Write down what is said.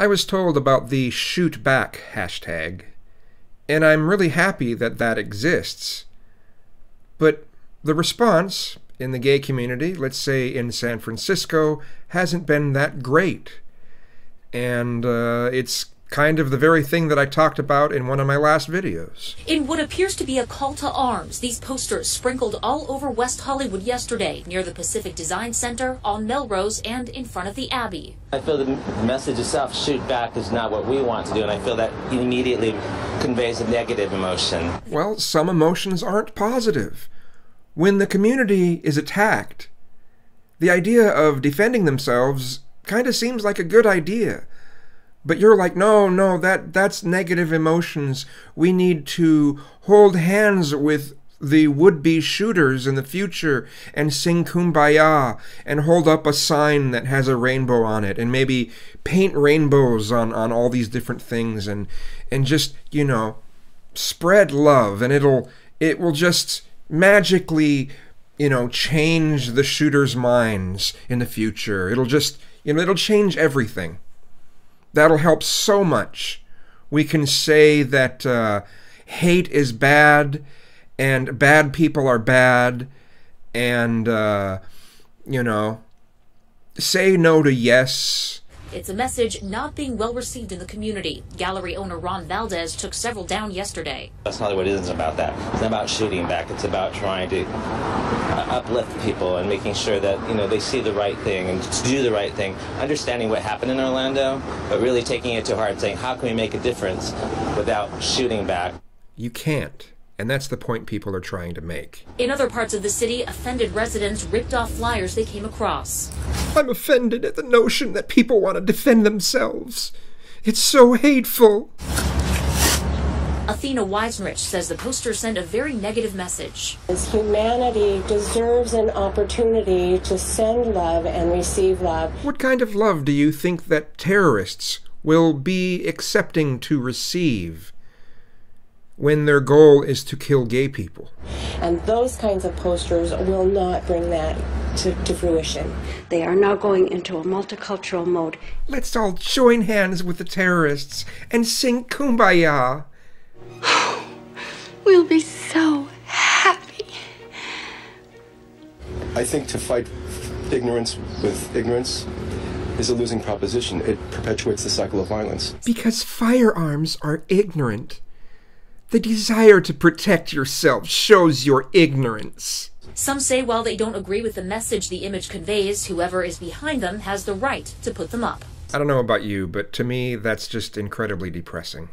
I was told about the shoot back hashtag, and I'm really happy that that exists. But the response in the gay community, let's say in San Francisco, hasn't been that great. And uh, it's kind of the very thing that I talked about in one of my last videos. In what appears to be a call to arms, these posters sprinkled all over West Hollywood yesterday, near the Pacific Design Center, on Melrose, and in front of the Abbey. I feel the message itself, shoot back, is not what we want to do, and I feel that immediately conveys a negative emotion. Well, some emotions aren't positive. When the community is attacked, the idea of defending themselves kind of seems like a good idea. But you're like, no, no, that that's negative emotions. We need to hold hands with the would-be shooters in the future and sing kumbaya and hold up a sign that has a rainbow on it and maybe paint rainbows on, on all these different things and and just, you know, spread love and it'll it will just magically, you know, change the shooters' minds in the future. It'll just, you know, it'll change everything. That'll help so much. We can say that uh, hate is bad and bad people are bad and, uh, you know, say no to yes it's a message not being well received in the community. Gallery owner Ron Valdez took several down yesterday. That's not what it is about that. It's not about shooting back. It's about trying to uh, uplift people and making sure that you know they see the right thing and to do the right thing, understanding what happened in Orlando, but really taking it to heart, and saying how can we make a difference without shooting back. You can't. And that's the point people are trying to make. In other parts of the city, offended residents ripped off flyers they came across. I'm offended at the notion that people want to defend themselves. It's so hateful. Athena Weisenrich says the posters send a very negative message. Humanity deserves an opportunity to send love and receive love. What kind of love do you think that terrorists will be accepting to receive? When their goal is to kill gay people. And those kinds of posters will not bring that to, to, fruition. They are now going into a multicultural mode. Let's all join hands with the terrorists and sing Kumbaya. we'll be so happy. I think to fight ignorance with ignorance is a losing proposition. It perpetuates the cycle of violence. Because firearms are ignorant. The desire to protect yourself shows your ignorance. Some say while they don't agree with the message the image conveys, whoever is behind them has the right to put them up. I don't know about you, but to me, that's just incredibly depressing.